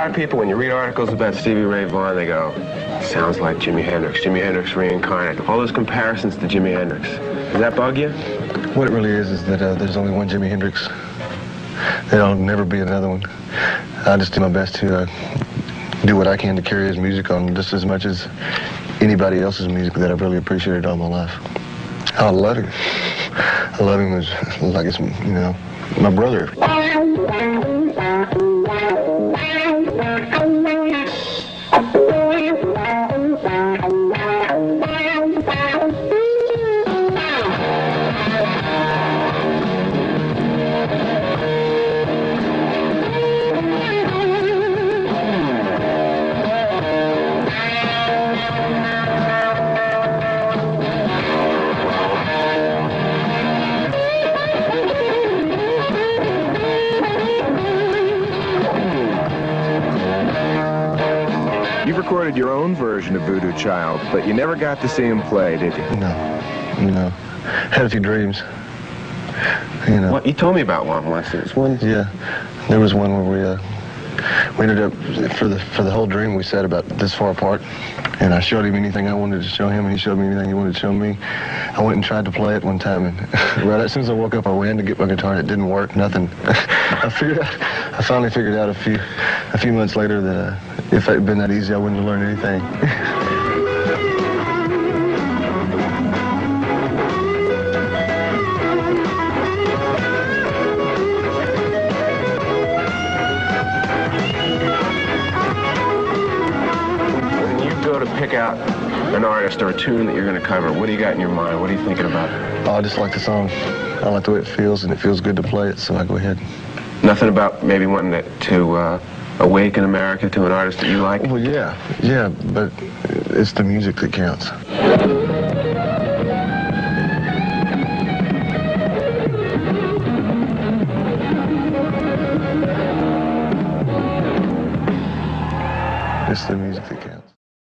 lot of people, when you read articles about Stevie Ray Vaughan, they go, sounds like Jimi Hendrix, Jimi Hendrix reincarnated. All those comparisons to Jimi Hendrix. Does that bug you? What it really is is that uh, there's only one Jimi Hendrix. There'll never be another one. I just do my best to uh, do what I can to carry his music on just as much as anybody else's music that I've really appreciated all my life. I love him. I love him as like it's, you know, my brother. You've recorded your own version of Voodoo Child, but you never got to see him play, did you? No, you know, had a few dreams. You know. What, you told me about one once. It was one. Yeah, there was one where we uh, we ended up for the for the whole dream we sat about this far apart, and I showed him anything I wanted to show him, and he showed me anything he wanted to show me. I went and tried to play it one time, and right as soon as I woke up, I ran to get my guitar, and it didn't work. Nothing. I figured out. I finally figured out a few a few months later that uh, if it had been that easy, I wouldn't have learned anything. When you go to pick out an artist or a tune that you're going to cover, what do you got in your mind? What are you thinking about? Oh, I just like the song. I like the way it feels, and it feels good to play it, so I go ahead. Nothing about maybe wanting to, to uh, awaken America to an artist that you like? Well, yeah, yeah, but it's the music that counts. It's the music that counts.